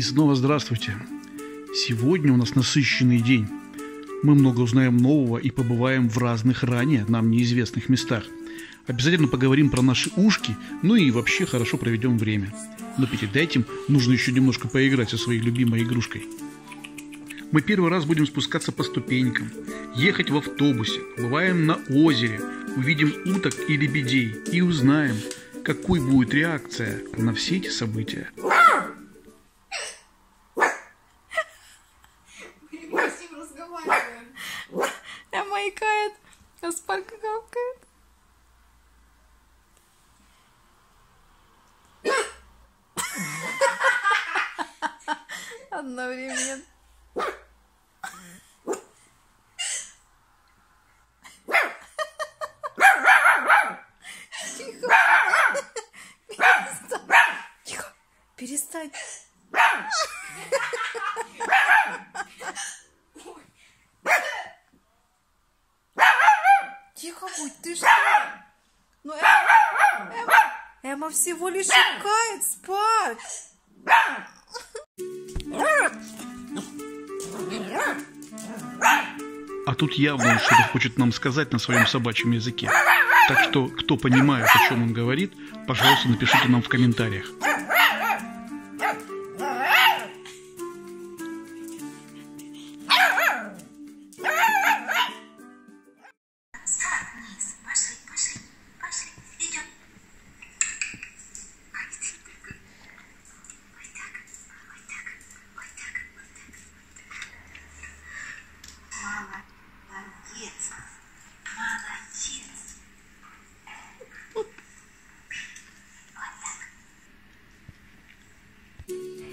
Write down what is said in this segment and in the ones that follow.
Снова здравствуйте. Сегодня у нас насыщенный день. Мы много узнаем нового и побываем в разных ранее нам неизвестных местах. Обязательно поговорим про наши ушки, ну и вообще хорошо проведем время. Но перед этим нужно еще немножко поиграть со своей любимой игрушкой. Мы первый раз будем спускаться по ступенькам, ехать в автобусе, бываем на озере, увидим уток и лебедей и узнаем, какой будет реакция на все эти события. А маякает, а гавкает. Одновременно. Перестань. Перестань. Будь, ты что? Ну, Эмма, Эмма, Эмма всего лишь икает, спать. А тут явно что-то хочет нам сказать на своем собачьем языке. Так что, кто понимает, о чем он говорит, пожалуйста, напишите нам в комментариях.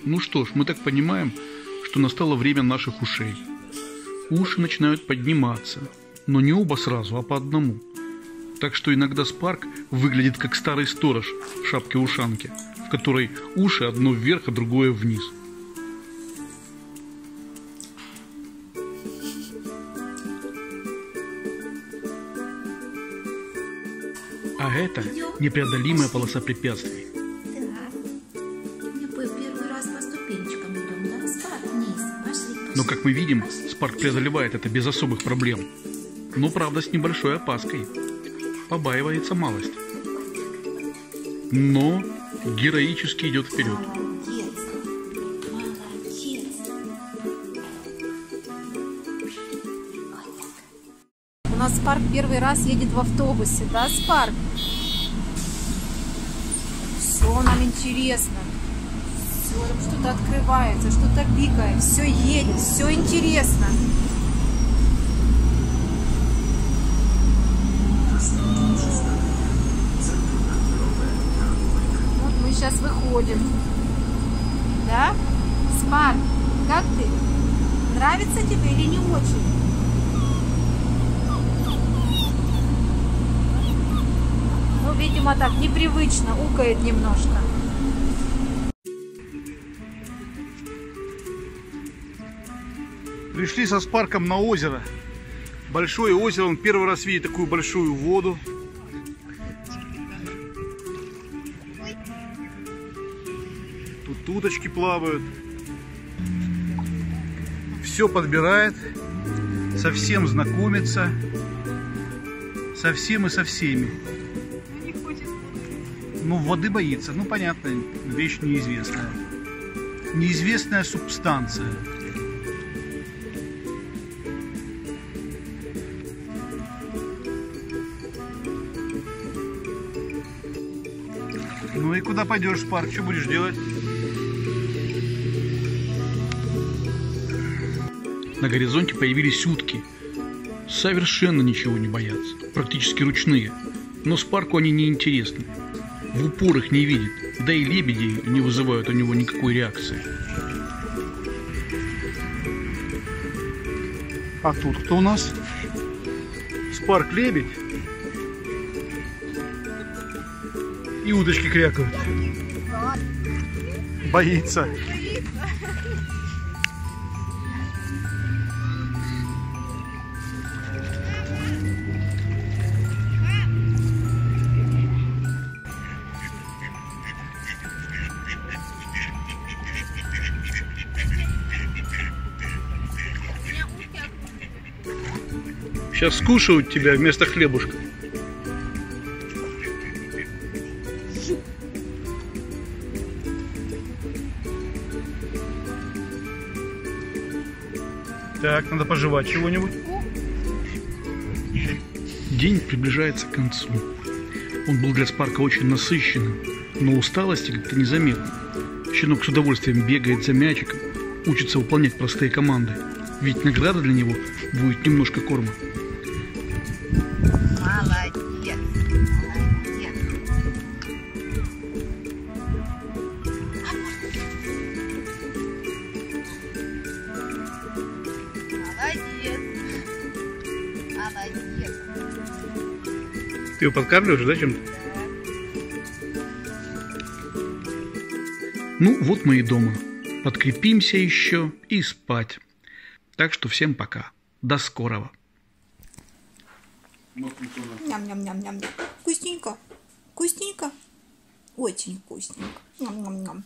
Ну что ж, мы так понимаем, что настало время наших ушей. Уши начинают подниматься, но не оба сразу, а по одному. Так что иногда Спарк выглядит как старый сторож в шапке-ушанке, в которой уши одно вверх, а другое вниз. А это непреодолимая полоса препятствий. Как мы видим, Спарк преодолевает это без особых проблем. Но, правда, с небольшой опаской. Побаивается малость. Но героически идет вперед. У нас Спарк первый раз едет в автобусе, да, Спарк? Все нам интересно. Что-то открывается, что-то пикает, все едет, все интересно. Вот мы сейчас выходим. Да? Спарк, как ты? Нравится тебе или не очень? Ну, видимо, так непривычно, укает немножко. Пришли со Спарком на озеро. Большое озеро, он первый раз видит такую большую воду. Тут уточки плавают. Все подбирает, совсем знакомится, со всем и со всеми. Ну, воды боится, ну, понятно, вещь неизвестная. Неизвестная субстанция. Куда пойдешь, Спарк? Что будешь делать? На горизонте появились утки. Совершенно ничего не боятся. Практически ручные. Но Спарку они не интересны. В упор их не видит. Да и лебеди не вызывают у него никакой реакции. А тут кто у нас? Спарк лебедь. И удочки крякают. Боится. Сейчас скушают тебя вместо хлебушка. Так, надо пожевать чего-нибудь. День приближается к концу. Он был для Спарка очень насыщенным, но усталости как-то незаметно. Щенок с удовольствием бегает за мячиком, учится выполнять простые команды. Ведь награда для него будет немножко корма. Молодец. Молодец. Ты его подкармливаешь, да, чем-то? Ну, вот мы и дома. Подкрепимся еще и спать. Так что всем пока. До скорого. Ням-ням-ням-ням-ням. Вкусненько. Вкусненько. Очень вкусненько. Ням-ням-ням.